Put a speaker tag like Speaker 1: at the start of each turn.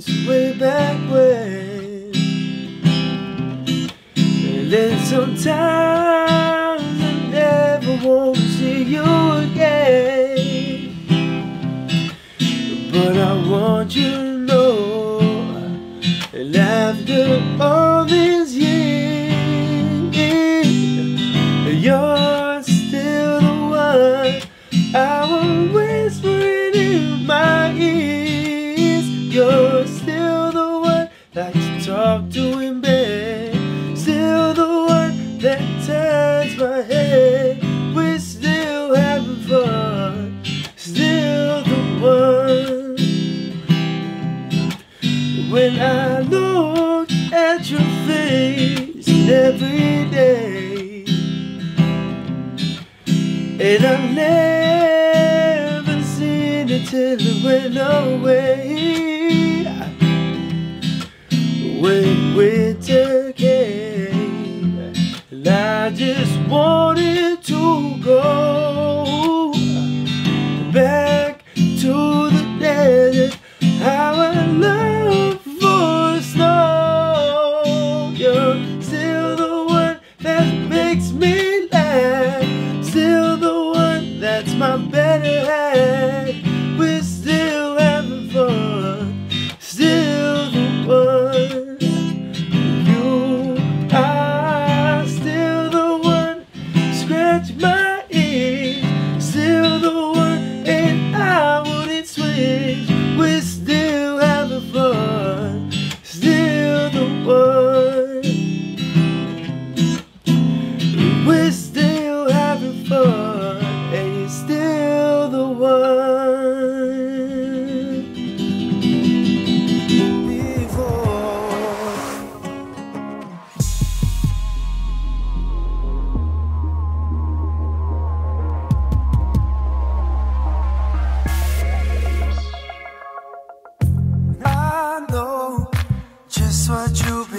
Speaker 1: friends way back when. And then sometimes I never want to see you again. When I look at your face every day, and I've never seen it till it went away. Wait, wait. what you've been